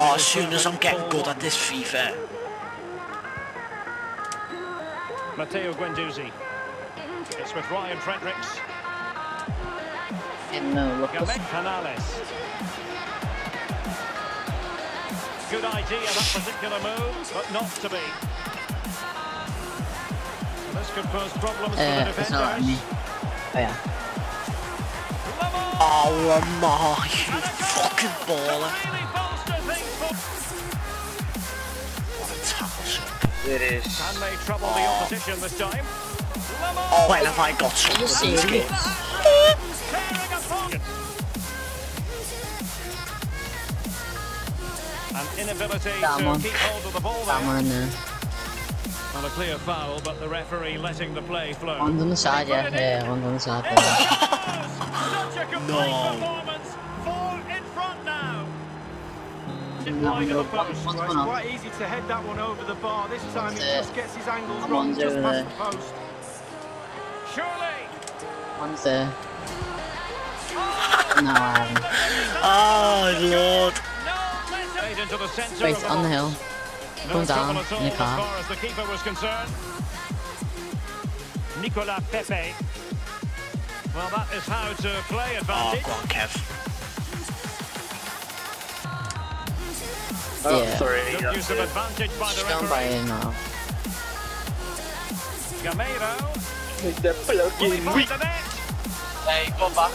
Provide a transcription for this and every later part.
Oh, as soon as I'm getting good at this FIFA. Matteo Guendouzi. It's with Ryan Fredericks. And no, look. Canales. Good idea, that particular move, but not to be. This could pose problems for the Uh, it's not me. Oh yeah. Lemar! Oh, Lemar, you fucking baller. It is. Can they trouble the opposition this time? Oh, when have I got some of these games? Tearing. An inability That to one. keep hold of the ball That there. one there. Not a clear foul, but the referee letting the play flow. One's on the side, yeah. Yeah, one's on the side. In Yeah. Such a complete No. performance. That Wide of the post. One's Well, gone it's on. quite easy to head that one over the bar. This time he just gets his angles That wrong, one's just over past there. the post. Surely. One's there. Oh! No, I haven't. Oh, Lord. No, Straight into the centre Wait, of the on the box. hill. No down trouble at all in the as car. far as the keeper was concerned. Nicola Pepe. Well, that is how to play Oh, advantage. go on, Kev. Oh, Yeah. sorry. Good that's use of advantage by the Just going by referee. it now. Gameiro. With the Will he plug-in find weak. the net? Hey, go back.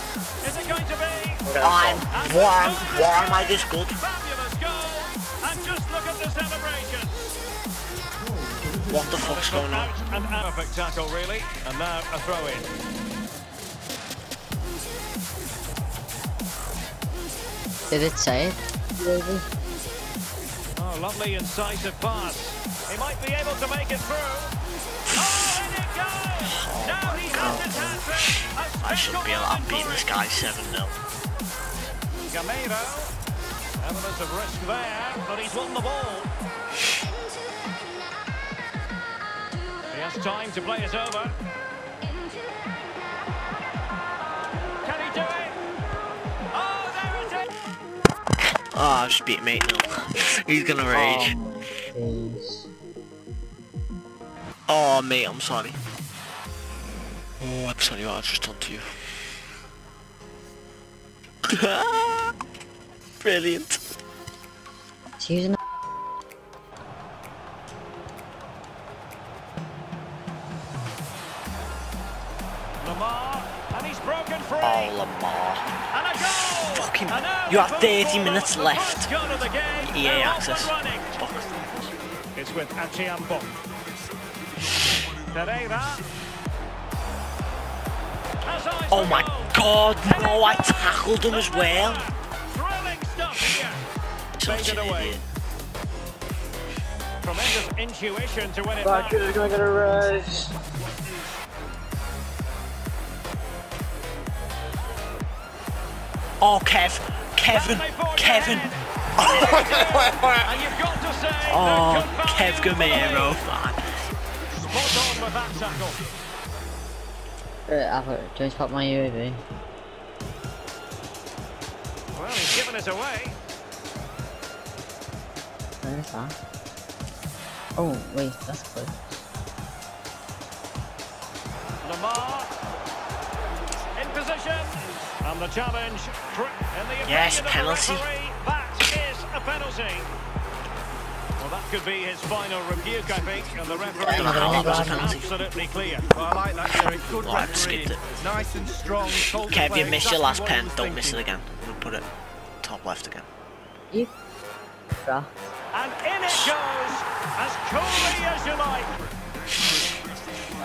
Is it going to be? I'm, why, why am I this good? Fabulous goal. And just look at the celebration. What the fuck's going on? Out and out. Perfect tackle, really. And now a throw in. Did it say it? Oh, lovely incisive pass. He might be able to make it through. Oh, in it goes! now he has his. A I should be able to beat this guy 7-0. Gameiro. Evidence of risk there, but he's won the ball. He has time to play it over. Oh, I just beat him 8-0. He's gonna rage. Is Oh, mate, I'm sorry. Oh, I'm sorry what I've just done to you. Brilliant. He's using Lemar, and he's broken free. Oh, Lemar. And a goal! Fucking- And you have 30 minutes left. first goal of the game. EA access. Fuck. It's with Achiambo. Pereira. Oh my god, no, I tackled him as well. Thrilling stuff here. Such Faded an away. idiot. Tremendous intuition to win it Back back. is gonna get a rise. Oh, Kev. Kevin. They Kevin. ahead. And you've got to say, Oh, Kev value Gameiro, for man. the lead. Spot on with that tackle. Uh, I've got pop my UAV. Well, he's given it away. Where's that? Oh, wait, that's close. Lemar in position, and the challenge. In the Yes, opinion of the penalty. referee, That is a penalty. Well, that could be his final rebuke, I think, and the referee I don't know how that was a is penalty. absolutely clear. Well, I like that, Derek. Good Well, I've refereeing. skipped it. Nice and strong. told the Kev, you missed your last pen. Don't miss it again. We'll put it top left again. You? Bruh. And in it goes, as coolly as you like.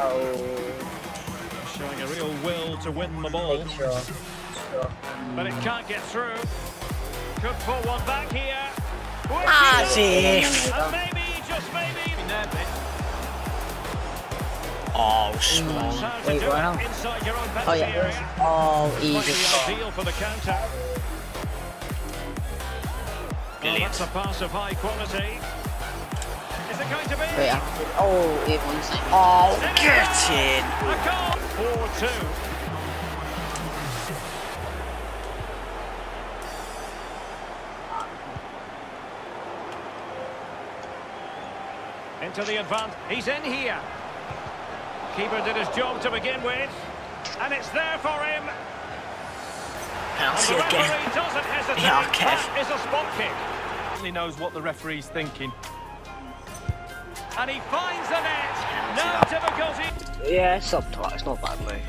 Oh, Showing a real will to win the ball, sure. Sure. But it can't get through. Could put one back here. Ah, As if. And maybe, just maybe, Oh, small. That's Wait, do what now? inside your own Oh, yeah. area. Oh, easy. the ideal for the counter. Well, oh, that's a pass of high quality. Is it going to be? Wait, I- oh, oh it one second. Oh, get in. A goal. 4-2. Into the advance. He's in here. Keeper did his job to begin with. And it's there for him. Penalty again. doesn't hesitate. Yeah, Kev. That is a spot kick. He knows what the referee's thinking. And he finds the net. No Penalty difficulty. Yeah, it's up to It's not bad, mate.